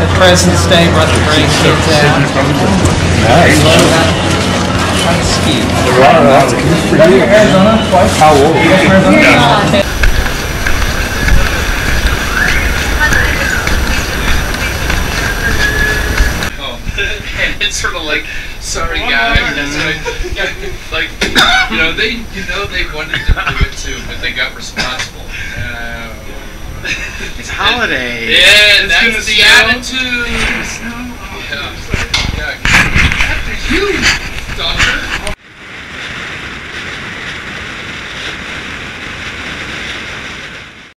at President's Day, brought the grandkids out. Nice. Trying to ski. Wow, that's good for you. How old? Oh, and it's sort of like, sorry guys, that's right. Like, you know, they, you know, they wanted to do it too, but they got responsible it's holiday. Yeah, it's that's gonna the snow. attitude. It's gonna snow.